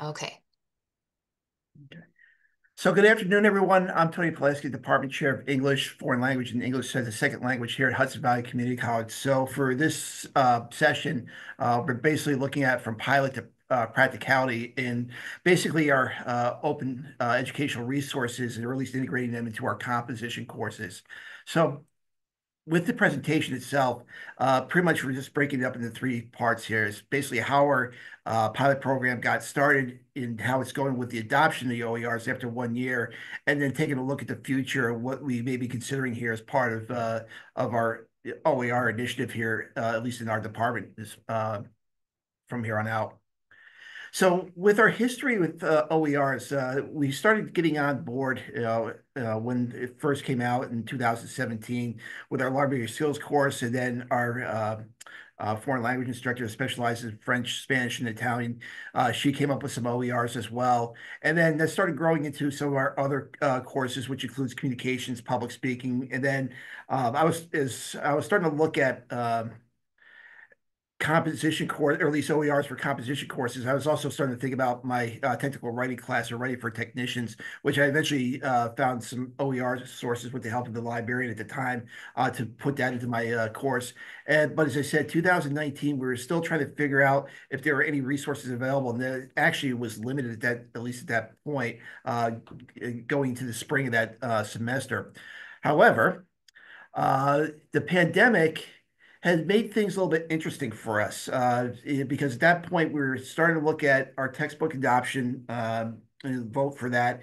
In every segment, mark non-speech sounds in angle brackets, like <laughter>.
Okay. Okay. So good afternoon, everyone. I'm Tony Podlaski, Department Chair of English, Foreign Language, and English as a Second Language here at Hudson Valley Community College. So for this uh, session, uh, we're basically looking at from pilot to uh, practicality in basically our uh, open uh, educational resources, and or at least integrating them into our composition courses. So with the presentation itself, uh, pretty much we're just breaking it up into three parts here. It's basically how our uh, pilot program got started and how it's going with the adoption of the OERs after one year, and then taking a look at the future of what we may be considering here as part of uh, of our OER initiative here, uh, at least in our department, is uh, from here on out. So with our history with uh, OERs, uh, we started getting on board uh, when it first came out in 2017 with our library skills course, and then our uh, uh, foreign language instructor who specializes in French, Spanish, and Italian. Uh, she came up with some OERs as well, and then that started growing into some of our other courses, which includes communications, public speaking, and then um, I was is I was starting to look at. Um, composition course, or at least OERs for composition courses. I was also starting to think about my uh, technical writing class or writing for technicians, which I eventually uh, found some OER sources with the help of the librarian at the time uh, to put that into my uh, course. And but as I said, 2019, we were still trying to figure out if there were any resources available, and that actually was limited at that at least at that point, uh, going to the spring of that uh, semester. However, the pandemic has made things a little bit interesting for us uh, because at that point we were starting to look at our textbook adoption um, and vote for that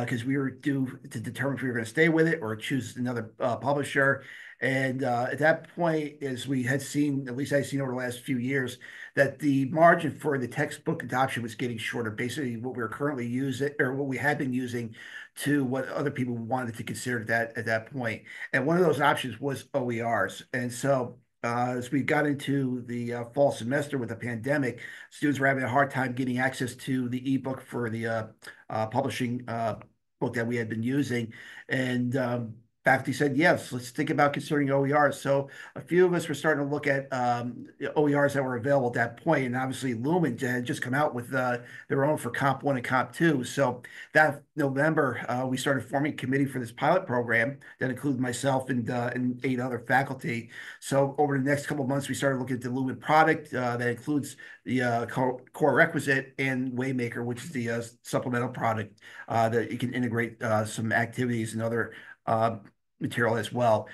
because uh, we were due to determine if we were going to stay with it or choose another uh, publisher. And uh, at that point, as we had seen, at least I've seen over the last few years, that the margin for the textbook adoption was getting shorter. Basically, what we are currently using or what we had been using to what other people wanted to consider at that at that point. And one of those options was OERs. And so uh, as we got into the uh, fall semester with the pandemic, students were having a hard time getting access to the ebook for the uh, uh publishing uh, book that we had been using. And um, faculty said, yes, let's think about considering OERs. So a few of us were starting to look at um, OERs that were available at that point. And obviously Lumen had just come out with uh, their own for Comp 1 and Comp 2. So that November, uh, we started forming a committee for this pilot program that included myself and, uh, and eight other faculty. So over the next couple months, we started looking at the Lumen product uh, that includes the uh, core, requisite and Waymaker, which is the uh, supplemental product that you can integrate some activities and other uh, material as well.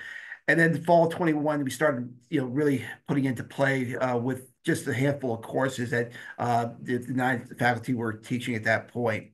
And then the fall 21, we started, you know, really putting into play uh, with just a handful of courses that uh, the, the nine faculty were teaching at that point.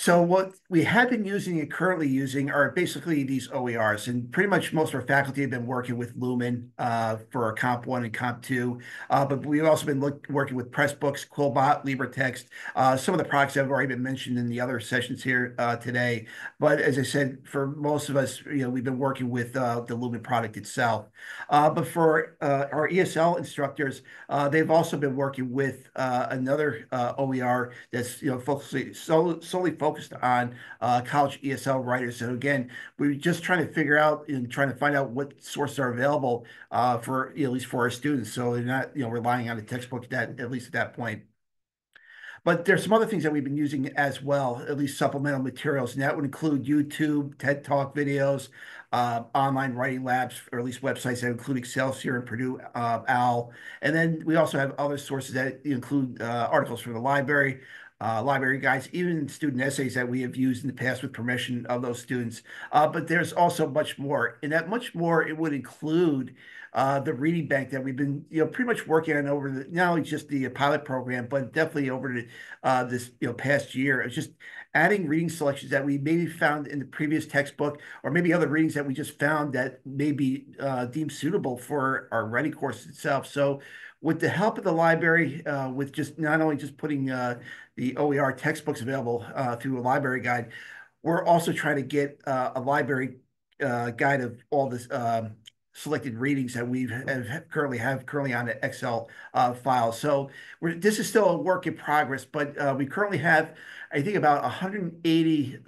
So what we have been using and currently using are basically these OERs, and pretty much most of our faculty have been working with Lumen uh, for our Comp 1 and Comp 2, uh, but we've also been working with Pressbooks, Quillbot, LibreText, uh, some of the products that have already been mentioned in the other sessions here uh, today. But as I said, for most of us, you know, we've been working with uh, the Lumen product itself. Uh, but for our ESL instructors, they've also been working with another OER that's, you know, solely, solely focused focused on uh, college ESL writers. So again, we're just trying to figure out and trying to find out what sources are available uh, for you know, at least for our students. So they're not you know relying on a textbook that at least at that point. But there's some other things that we've been using as well, at least supplemental materials, and that would include YouTube, TED Talk videos, uh, online writing labs, or at least websites that include Excelsior and Purdue uh, OWL. And then we also have other sources that include uh, articles from the library, uh, library guides, even student essays that we have used in the past with permission of those students. Uh, but there's also much more. And that much more, it would include uh, the reading bank that we've been, you know, pretty much working on over the, not only just the pilot program, but definitely over the, uh, this, you know, past year. It's just adding reading selections that we maybe found in the previous textbook, or maybe other readings that we just found that may be uh, deemed suitable for our writing course itself. So with the help of the library, uh, with just not only just putting uh, the OER textbooks available uh, through a library guide, we're also trying to get uh, a library uh, guide of all the um, selected readings that we have currently have currently on an Excel uh, file. So this is still a work in progress, but we currently have, I think, about 180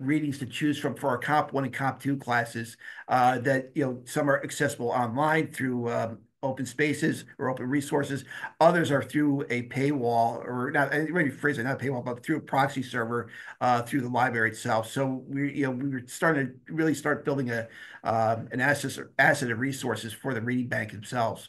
readings to choose from for our Comp 1 and Comp 2 classes that, you know, some are accessible online through um, open spaces or open resources. Others are through a paywall or not, me phrase it, not a paywall, but through a proxy server uh, through the library itself. So we, you know, we were starting to really start building a uh, an asset asset of resources for the reading bank themselves.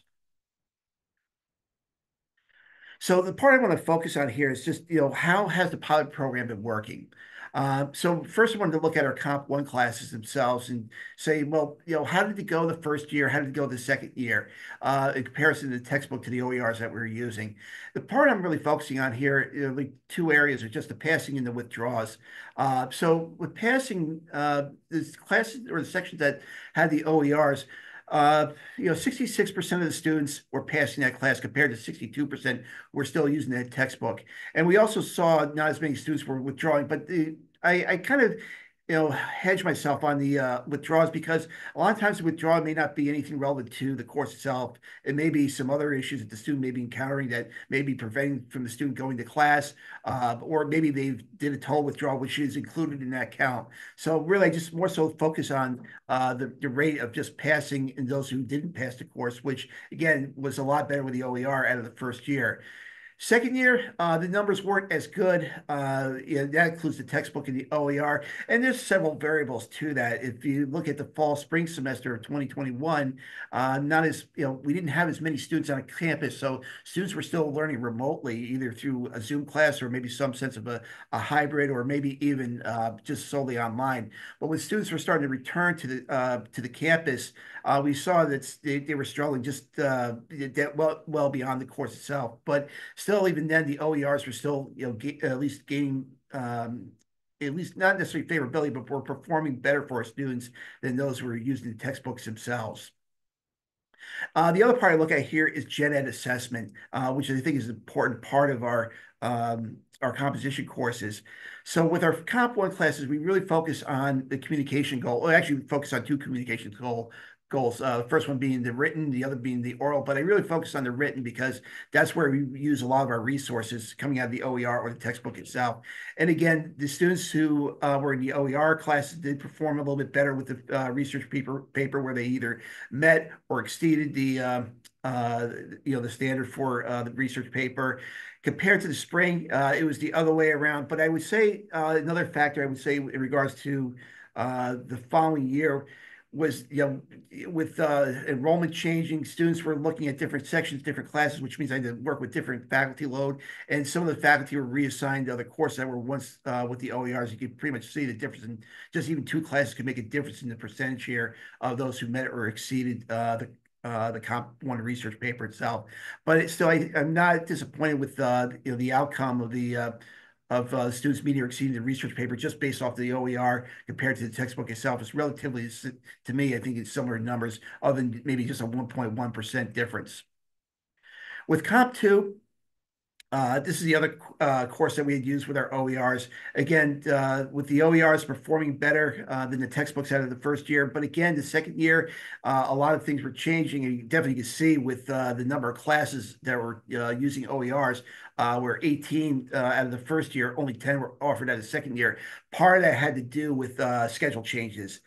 So the part I want to focus on here is just, you know, how has the pilot program been working? Uh, so first I wanted to look at our Comp 1 classes themselves and say, well, you know, how did it go the first year? How did it go the second year uh, in comparison to the textbook to the OERs that we are using? The part I'm really focusing on here, you know, like two areas are just the passing and the withdrawals. Uh, so with passing, uh, the classes or the sections that had the OERs, uh, you know, 66% of the students were passing that class compared to 62% were still using that textbook. And we also saw not as many students were withdrawing, but the, I, I kind of you know, hedge myself on the uh, withdrawals because a lot of times the withdrawal may not be anything relevant to the course itself. It may be some other issues that the student may be encountering that may be preventing from the student going to class, uh, or maybe they did a total withdrawal, which is included in that count. So really, I just more so focus on uh, the, the rate of just passing and those who didn't pass the course, which again was a lot better with the OER out of the first year. Second year, uh, the numbers weren't as good. Uh, yeah, that includes the textbook and the OER. And there's several variables to that. If you look at the fall spring semester of 2021, uh, not as, you know, we didn't have as many students on a campus. So students were still learning remotely, either through a Zoom class or maybe some sense of a, a hybrid or maybe even uh, just solely online. But when students were starting to return to the, uh, to the campus, uh, we saw that they, they were struggling just uh, well, well beyond the course itself. But still, even then, the OERs were still, you know, at least gaining um, at least not necessarily favorability, but were performing better for our students than those who were using the textbooks themselves. Uh, the other part I look at here is gen ed assessment, uh, which I think is an important part of our um, our composition courses. So with our Comp 1 classes, we really focus on the communication goal. Well, actually, focus on two communication goal goals. Uh, the first one being the written, the other being the oral. But I really focus on the written because that's where we use a lot of our resources coming out of the OER or the textbook itself. And again, the students who uh, were in the OER classes did perform a little bit better with the uh, research paper, paper where they either met or exceeded the um, uh, you know the standard for uh, the research paper. Compared to the spring, uh, it was the other way around. But I would say another factor I would say in regards to the following year was you know with uh, enrollment changing, students were looking at different sections, different classes, which means I had to work with different faculty load, and some of the faculty were reassigned to other courses that were once uh, with the OERs. You could pretty much see the difference in just even two classes could make a difference in the percentage here of those who met or exceeded uh, the uh, the comp one research paper itself. But it's still, I, am not disappointed with uh, you know the outcome of the uh, of uh, students meeting or exceeding the research paper just based off the OER compared to the textbook itself is relatively, to me, I think it's similar numbers other than maybe just a 1.1% difference. With Comp 2, uh, this is the other uh, course that we had used with our OERs. Again, uh, with the OERs performing better uh, than the textbooks out of the first year. But again, the second year, uh, a lot of things were changing. And you definitely can see with the number of classes that were using OERs, where 18 out of the first year, only 10 were offered out of the second year. Part of that had to do with schedule changes.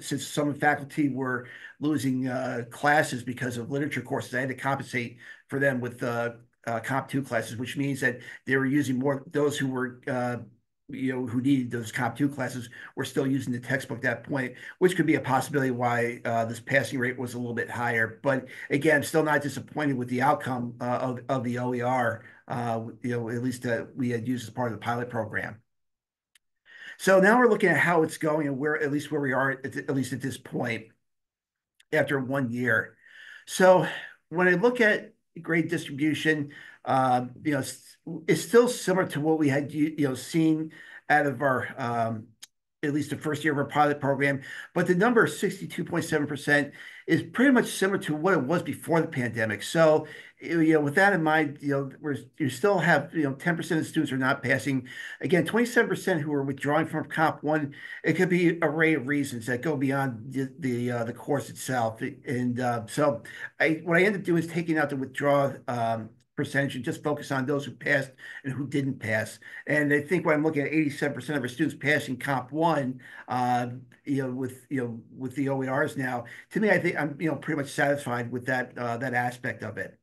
since some faculty were losing classes because of literature courses, I had to compensate for them with uh, Comp 2 classes, which means that they were using more, those who were, uh, you know, who needed those Comp 2 classes were still using the textbook at that point, which could be a possibility why uh, this passing rate was a little bit higher. But again, still not disappointed with the outcome uh, of, of the OER, uh, you know, at least uh, we had used as part of the pilot program. So now we're looking at how it's going and where, at least where we are, at, at least at this point, after one year. So when I look at grade distribution, uh, you know, is still similar to what we had, you know, seen out of our, um, at least the first year of our pilot program. But the number of 62.7% is pretty much similar to what it was before the pandemic. So, you know, with that in mind, you know, we're you still have, you know, 10% of students are not passing. Again, 27% who are withdrawing from Comp 1. It could be an array of reasons that go beyond the the, uh, the course itself. And uh, so I what I end up doing is taking out the withdraw um, percentage and just focus on those who passed and who didn't pass. And I think when I'm looking at 87% of our students passing Comp One, uh, you know, with you know with the OERs now, to me, I think I'm you know pretty much satisfied with that uh, that aspect of it.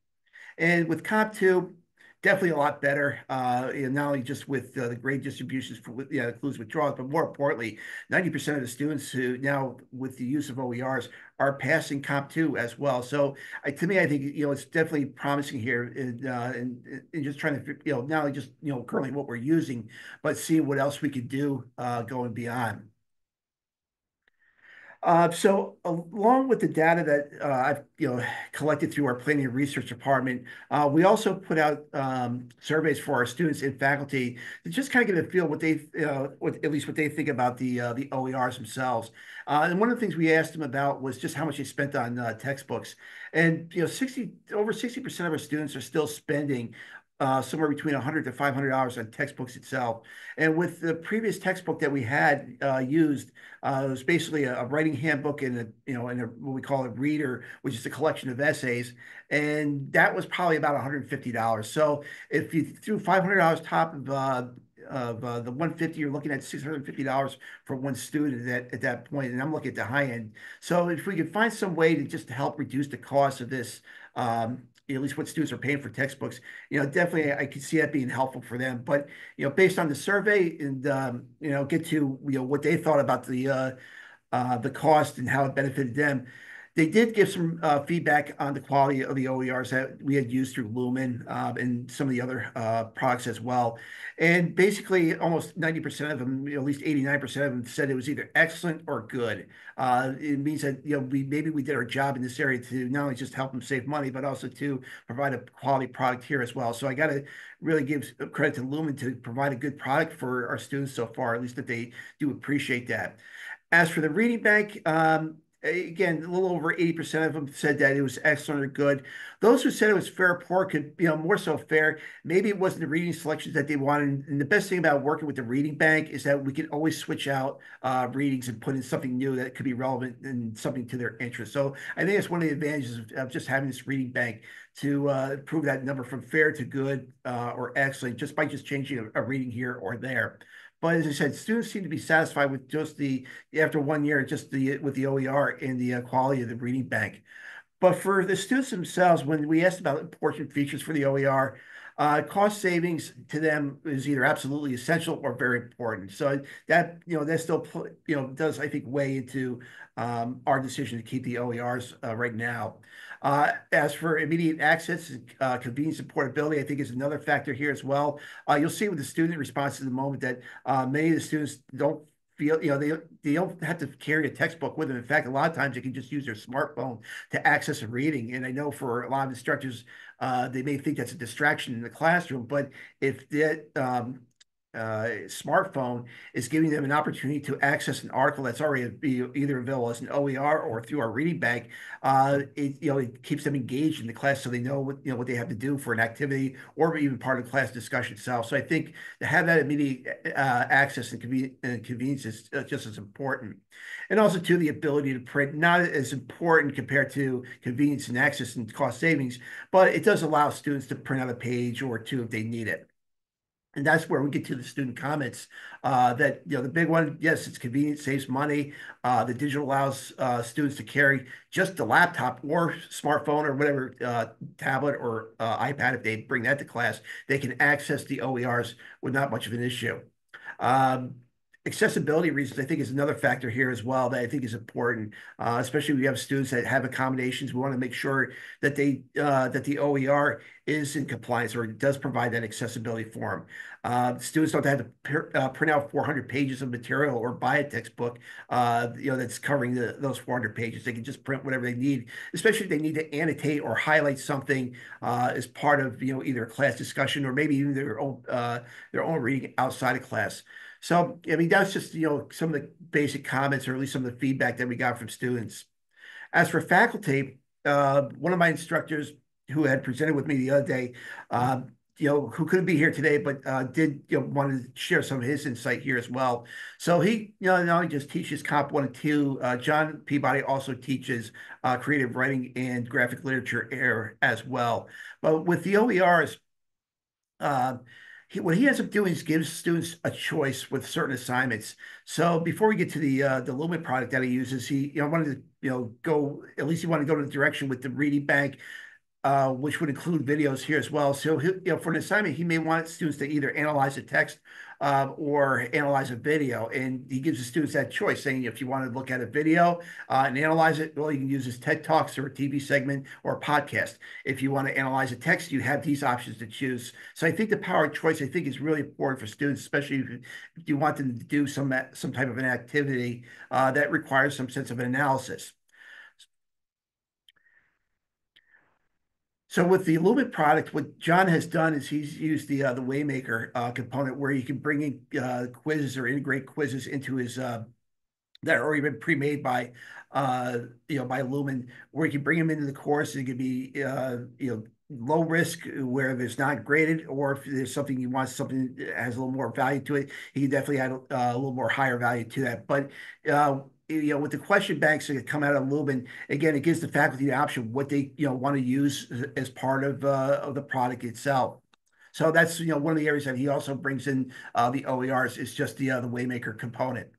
And with Comp Two, definitely a lot better. Uh, know, not only just with uh, the grade distributions for you know, includes withdrawals, but more importantly, 90% of the students who now with the use of OERs are passing Comp two as well. So to me, I think you know it's definitely promising here in, uh, in, in just trying to you know not only just you know currently what we're using, but seeing what else we could do uh, going beyond. Uh, so along with the data that uh, I've you know collected through our planning and research department, uh, we also put out um, surveys for our students and faculty to just kind of get a feel what they what, at least what they think about the the OERs themselves. And one of the things we asked them about was just how much they spent on textbooks. And you know, 60 over 60% of our students are still spending uh, somewhere between 100 to 500 dollars on textbooks itself. And with the previous textbook that we had uh, used, uh, it was basically a, a, writing handbook and a you know and a, what we call a reader, which is a collection of essays, and that was probably about 150 dollars. So if you threw 500 dollars top of uh, of uh, the 150, you're looking at $650 for one student at, at that point, and I'm looking at the high end. So if we could find some way to just help reduce the cost of this um, at least what students are paying for textbooks, you know, definitely I could see that being helpful for them. But, you know, based on the survey and, um, you know, get to, you know, what they thought about the, uh, uh, the cost and how it benefited them. They did give some uh, feedback on the quality of the OERs that we had used through Lumen um, and some of the other uh, products as well. And basically, almost 90% of them, at least 89% of them, said it was either excellent or good. Uh, it means that you know we maybe we did our job in this area to not only just help them save money, but also to provide a quality product here as well. So I got to really give credit to Lumen to provide a good product for our students so far, at least that they do appreciate that. As for the reading bank, um, again, a little over 80% of them said that it was excellent or good. Those who said it was fair or poor could, you know, more so fair. Maybe it wasn't the reading selections that they wanted. And the best thing about working with the reading bank is that we can always switch out uh, readings and put in something new that could be relevant and something to their interest. So I think it's one of the advantages of, of just having this reading bank to uh, prove that number from fair to good uh, or excellent just by just changing a, a reading here or there. But as I said, students seem to be satisfied with just the after one year, just the with the OER and the uh, quality of the reading bank. But for the students themselves, when we asked about important features for the OER, uh, cost savings to them is either absolutely essential or very important. So that you know that still you know does I think weigh into um, our decision to keep the OERs uh, right now. Uh, as for immediate access, uh, convenience and portability, I think is another factor here as well. Uh, you'll see with the student response at the moment that uh, many of the students don't feel, you know, they, they don't have to carry a textbook with them. In fact, a lot of times they can just use their smartphone to access a reading. And I know for a lot of instructors, uh, they may think that's a distraction in the classroom, but if that um, uh, smartphone is giving them an opportunity to access an article that's already either available as an OER or through our reading bank. Uh, it you know it keeps them engaged in the class, so they know what you know what they have to do for an activity or even part of the class discussion itself. So I think to have that immediate uh, access and, conven and convenience is uh, just as important, and also to the ability to print not as important compared to convenience and access and cost savings, but it does allow students to print out a page or two if they need it. And that's where we get to the student comments uh, that, you know, the big one, yes, it's convenient, saves money. Uh, the digital allows uh, students to carry just the laptop or smartphone or whatever uh, tablet or uh, iPad. If they bring that to class, they can access the OERs with not much of an issue. Um, accessibility reasons, I think, is another factor here as well that I think is important, uh, especially we have students that have accommodations. We want to make sure that they uh, that the OER is in compliance or does provide that accessibility for them. Uh, students don't have to uh, print out 400 pages of material or buy a textbook, uh, you know, that's covering the, those 400 pages. They can just print whatever they need, especially if they need to annotate or highlight something uh, as part of, you know, either a class discussion or maybe even their own their own reading outside of class. So, I mean, that's just, you know, some of the basic comments or at least some of the feedback that we got from students. As for faculty, uh, one of my instructors who had presented with me the other day, uh, you know, who couldn't be here today, but uh, did you know wanted to share some of his insight here as well. So he, you know, not only just teaches Comp One and Two, uh, John Peabody also teaches uh, creative writing and graphic literature air as well. But with the OERs, uh, he, what he ends up doing is gives students a choice with certain assignments. So before we get to the uh, the Lumen product that he uses, he you know wanted to you know go at least he wanted to go to the direction with the Reading Bank uh, which would include videos here as well. So, he, you know, for an assignment, he may want students to either analyze a text uh, or analyze a video, and he gives the students that choice, saying if you want to look at a video uh, and analyze it, well, you can use this TED Talks or a TV segment or a podcast. If you want to analyze a text, you have these options to choose. So, I think the power of choice, I think, is really important for students, especially if you want them to do some some type of an activity uh, that requires some sense of an analysis. So with the Lumen product, what John has done is he's used the uh, the Waymaker uh, component where you can bring in uh, quizzes or integrate quizzes into his uh, that are already been pre-made by uh, you know by Lumen, where you can bring them into the course. It could be uh, you know low risk where if it's not graded, or if there's something you want something that has a little more value to it, he can definitely add a little more higher value to that. But you know, with the question banks that come out of Lumen, again, it gives the faculty the option what they, you know, want to use as part of uh, of the product itself. So that's you know one of the areas that he also brings in uh, the OERs is just the uh, the Waymaker component.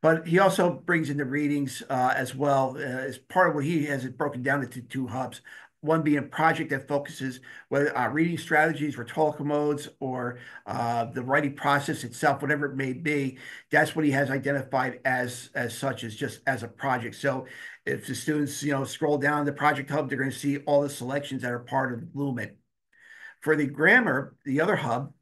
But he also brings in the readings uh, as well uh, as part of what he has it broken down into two hubs one being a project that focuses whether uh, reading strategies, rhetorical modes, or uh, the writing process itself, whatever it may be. That's what he has identified as as such as just as a project. So if the students you know scroll down the project hub, they're going to see all the selections that are part of Lumen. For the grammar, the other hub,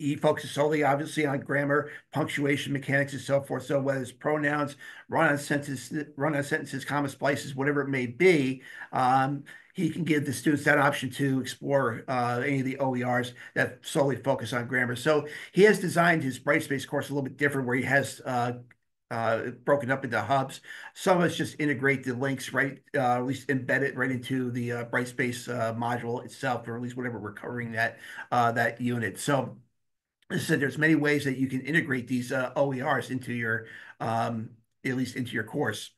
he focuses solely, obviously, on grammar, punctuation, mechanics, and so forth. So whether it's pronouns, run-on sentences, run-on sentences, comma splices, whatever it may be, um, he can give the students that option to explore uh, any of the OERs that solely focus on grammar. So he has designed his Brightspace course a little bit different, where he has uh, uh, broken up into hubs. Some of us just integrate the links right, uh, at least embed it right into the uh, Brightspace uh, module itself, or at least whatever we're covering that uh, that unit. So Said there's many ways that you can integrate these uh, OERs into your, um, at least into your course.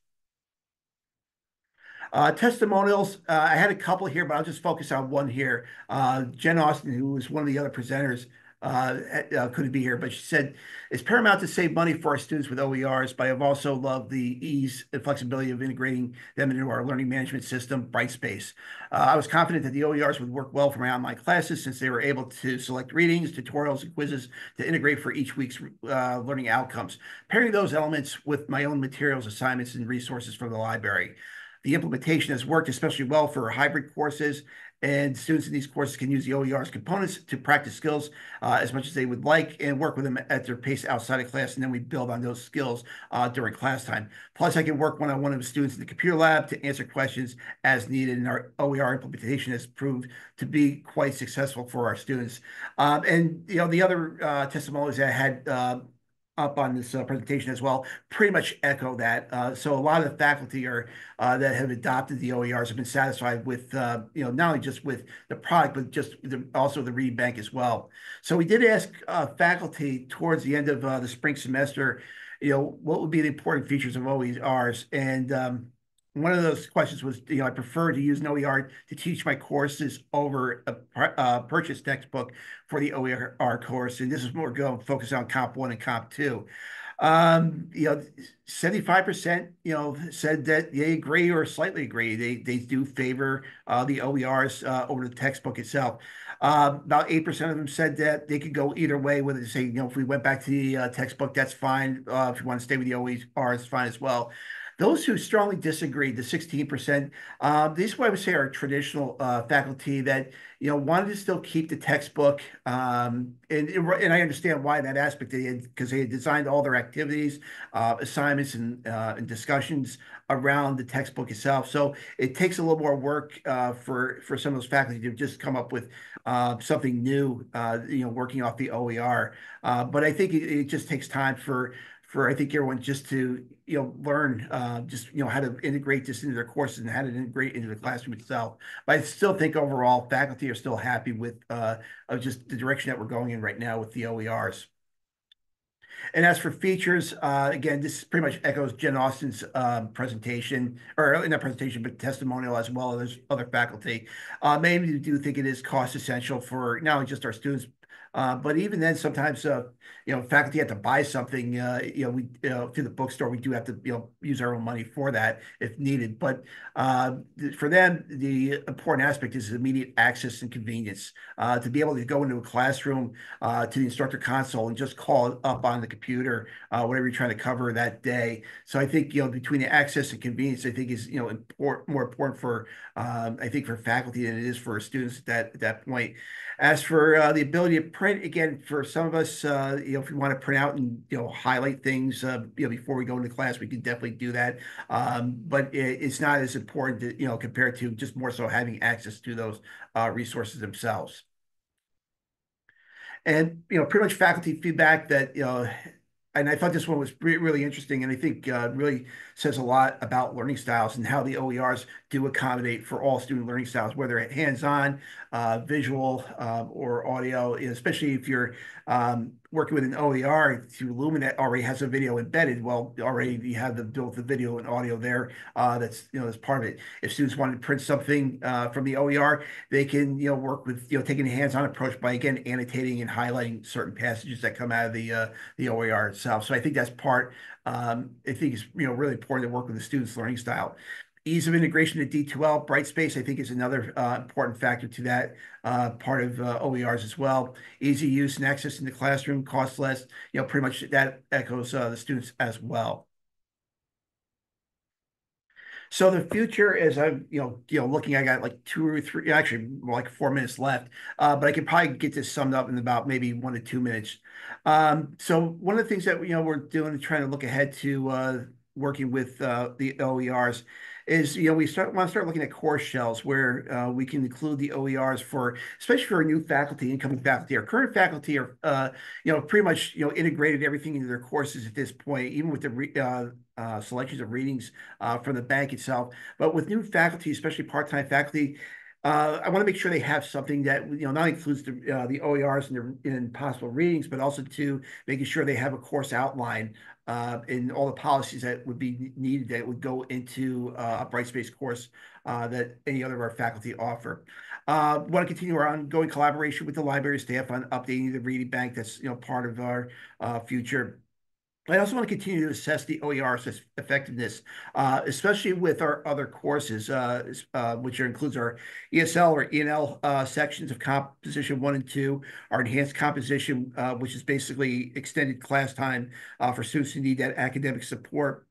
Uh, testimonials, uh, I had a couple here, but I'll just focus on one here. Uh, Jen Austin, who was one of the other presenters, uh, uh, couldn't be here, but she said it's paramount to save money for our students with OERs, but I've also loved the ease and flexibility of integrating them into our learning management system, Brightspace. Uh, I was confident that the OERs would work well for my online classes since they were able to select readings, tutorials, and quizzes to integrate for each week's uh, learning outcomes, pairing those elements with my own materials, assignments, and resources from the library. The implementation has worked especially well for hybrid courses and students in these courses can use the OER's components to practice skills uh, as much as they would like and work with them at their pace outside of class. And then we build on those skills uh, during class time. Plus, I can work one-on-one -on -one with students in the computer lab to answer questions as needed. And our OER implementation has proved to be quite successful for our students. Um, and, you know, the other uh, testimonies I had uh, up on this uh, presentation as well pretty much echo that. Uh, so a lot of the faculty are uh, that have adopted the OERs have been satisfied with uh, you know not only just with the product but just the, also the read bank as well. So we did ask uh, faculty towards the end of uh, the spring semester, you know, what would be the important features of OERs and um, one of those questions was, you know, I prefer to use an OER to teach my courses over a uh, purchase textbook for the OER course. And this is more going to focus on Comp 1 and Comp 2. Um, you know, 75%, you know, said that they agree or slightly agree. They, they do favor uh, the OERs uh, over the textbook itself. Uh, about 8% of them said that they could go either way, whether they say, you know, if we went back to the uh, textbook, that's fine. Uh, if you want to stay with the OERs, fine as well. Those who strongly disagreed, the 16%, um, these I would say are traditional uh, faculty that you know wanted to still keep the textbook, um, and and I understand why that aspect because they, had designed all their activities, uh, assignments, and, uh, and, discussions around the textbook itself. So it takes a little more work uh, for for some of those faculty to just come up with uh, something new, uh, you know, working off the OER. but I think it, it just takes time for for I think everyone just to you know learn uh, just you know how to integrate this into their courses and how to integrate into the classroom itself. But I still think overall faculty are still happy with uh, of just the direction that we're going in right now with the OERs. And as for features, uh, again, this pretty much echoes Jen Austin's um, presentation, or in that presentation, but testimonial as well as other faculty. Uh, maybe we do think it is cost essential for not only just our students, uh, but even then, sometimes uh, you know faculty have to buy something. Uh, you know, we you know, to the bookstore, we do have to you know use our own money for that if needed. But uh, for them, the important aspect is immediate access and convenience uh, to be able to go into a classroom uh, to the instructor console and just call up on the computer whatever you're trying to cover that day. So I think you know between the access and convenience, I think is you know more important for um, I think for faculty than it is for students at that at that point. As for the ability to print again for some of us uh, you know if we want to print out and you know highlight things uh, you know before we go into class we can definitely do that. Um, but it, it's not as important to, you know compared to just more so having access to those uh, resources themselves. And you know pretty much faculty feedback that you know and I thought this one was really interesting, and I think uh, really says a lot about learning styles and how the OERs do accommodate for all student learning styles, whether hands-on, uh, visual, uh, or audio. Especially if you're um, working with an OER through Lumen already has a video embedded. Well, already you have the built the video and audio there. Uh, that's you know that's part of it. If students want to print something uh, from the OER, they can you know work with you know taking a hands-on approach by again annotating and highlighting certain passages that come out of the uh, the OER itself. So I think that's part. Um, I think it's you know really important to work with the students' learning style. Ease of integration to D2L, Brightspace, I think is another uh, important factor to that uh, part of uh, OERs as well. Easy use and access in the classroom, cost less, you know, pretty much that echoes the students as well. So the future is I'm, you know, you know, looking, I got like two or three, actually more like four minutes left, uh, but I could probably get this summed up in about maybe one to two minutes. Um, so one of the things that, you know, we're doing, trying to look ahead to uh, working with uh, the OERs is you know we start want to start looking at course shells where uh, we can include the OERs for especially for new faculty, incoming faculty. Our current faculty are uh, you know pretty much you know integrated everything into their courses at this point, even with the uh, uh, selections of readings uh, from the bank itself. But with new faculty, especially part-time faculty, uh, I want to make sure they have something that you know not includes the uh, the OERs and in possible readings, but also to making sure they have a course outline uh, in all the policies that would be needed that would go into uh, a Brightspace course uh, that any other of our faculty offer. Uh, want to continue our ongoing collaboration with the library staff on updating the reading bank. That's you know part of our uh, future I also want to continue to assess the OER's effectiveness, uh, especially with our other courses, uh, uh, which includes our ESL or ENL uh, sections of composition one and two, our enhanced composition, uh, which is basically extended class time uh, for students who need that academic support.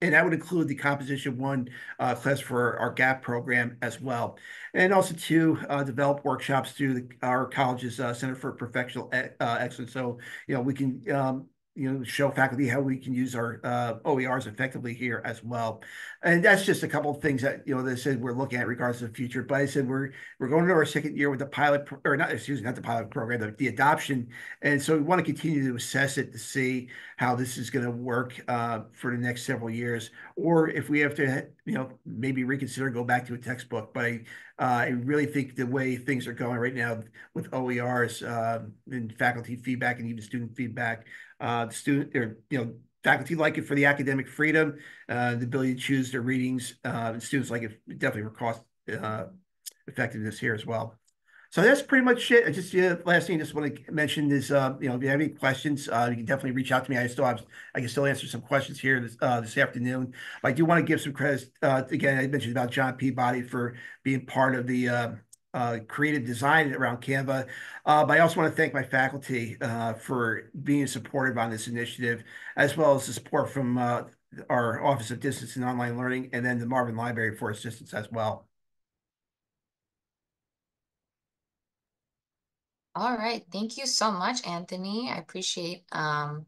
And that would include the composition one class for our GAP program as well. And also to develop workshops through the, our college's Center for Professional Excellence. So, you know, we can um, you know, show faculty how we can use our uh, OERs effectively here as well. And that's just a couple of things that, you know, they said we're looking at regards to the future. But I said we're we're going into our second year with the pilot, or not, excuse me, not the pilot program, the, the adoption. And so we want to continue to assess it to see how this is going to work uh, for the next several years, or if we have to, you know, maybe reconsider, go back to a textbook. But I, uh, I really think the way things are going right now with OERs uh, and faculty feedback and even student feedback, uh, the student or you know faculty like it for the academic freedom, uh, the ability to choose their readings. Uh, students like it definitely for cost uh, effectiveness here as well. So that's pretty much it. I just uh, last thing I just want to mention is, uh, you know, if you have any questions, uh, you can definitely reach out to me. I still have, I can still answer some questions here this, uh, this afternoon. I do want to give some credit. Uh, again, I mentioned about John Peabody for being part of the uh, uh, creative design around Canva. Uh, but I also want to thank my faculty uh, for being supportive on this initiative, as well as the support from uh, our Office of Distance and Online Learning, and then the Marvin Library for assistance as well. All right, thank you so much, Anthony. I appreciate um,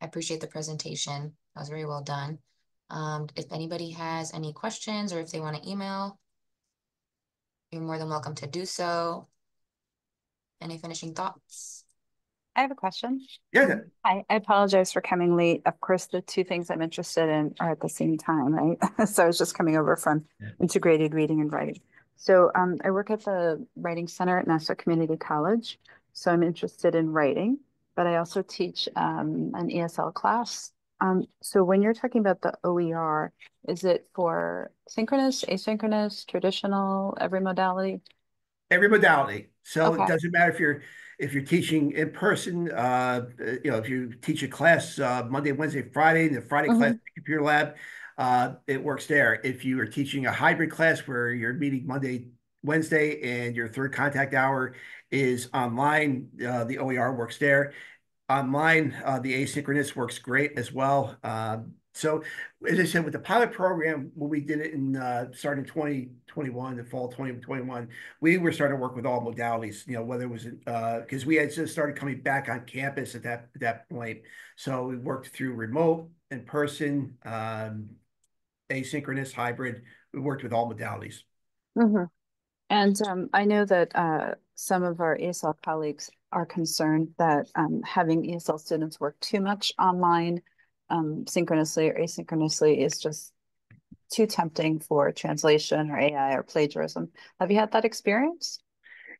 I appreciate the presentation. That was very well done. Um, if anybody has any questions or if they want to email, you're more than welcome to do so. Any finishing thoughts? I have a question. Yeah, Hi, I apologize for coming late. Of course, the two things I'm interested in are at the same time, right? <laughs> So I was just coming over from integrated reading and writing. So um, I work at the Writing Center at Nassau Community College. So I'm interested in writing, but I also teach um, an ESL class. Um, so when you're talking about the OER, is it for synchronous, asynchronous, traditional, every modality? every modality. So it doesn't matter if you're if you're teaching in person, uh, you know, if you teach a class uh, Monday, Wednesday, Friday, and the Friday Mhm. class computer lab, uh, it works there. If you are teaching a hybrid class where you're meeting Monday, Wednesday, and your third contact hour is online, uh, the OER works there. Online, uh, the asynchronous works great as well. Um, so as I said, with the pilot program, when we did it in uh, starting 2021, the fall 2021, we were starting to work with all modalities, you know, whether it was uh because we had just started coming back on campus at that at that point. So we worked through remote, in person, um, asynchronous, hybrid. We worked with all modalities. Mhm. And um, I know that uh, some of our ESL colleagues are concerned that um, having ESL students work too much online, um, synchronously or asynchronously is just too tempting for translation or AI or plagiarism. Have you had that experience?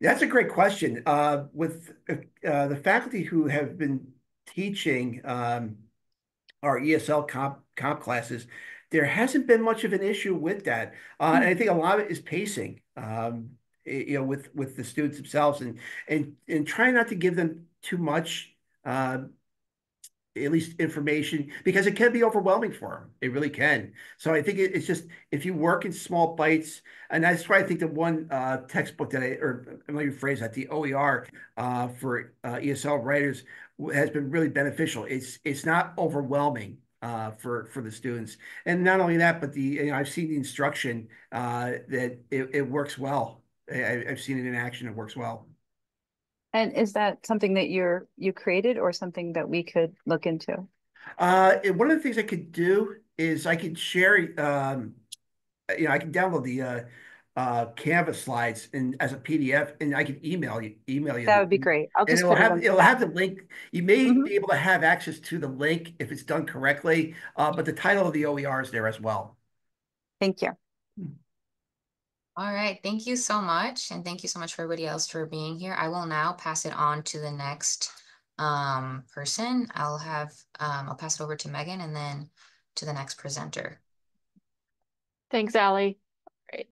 That's a great question. Uh, with uh, the faculty who have been teaching um, our ESL comp comp classes, there hasn't been much of an issue with that. Uh, and I think a lot of it is pacing. Um, you know, with with the students themselves and and and trying not to give them too much. Uh, at least information because it can be overwhelming for them. It really can. So I think it, it's just if you work in small bites, and that's why I think the one uh, textbook that I or let me rephrase that the OER uh, for uh, ESL writers has been really beneficial. It's it's not overwhelming uh, for for the students, and not only that, but the you know I've seen the instruction uh, that it, it works well. I, I've seen it in action. It works well. And is that something that you're you created or something that we could look into? Uh, one of the things I could do is I could share, um, you know, I can download the uh, Canvas slides and as a PDF, and I can email you, email you, That would be great. I'll and just it'll put it have on. it'll have the link. You may Mhm. be able to have access to the link if it's done correctly, uh, but the title of the OER is there as well. Thank you. All right, thank you so much, and thank you so much for everybody else for being here. I will now pass it on to the next um person. I'll have um I'll pass it over to Megan and then to the next presenter. Thanks, Ally.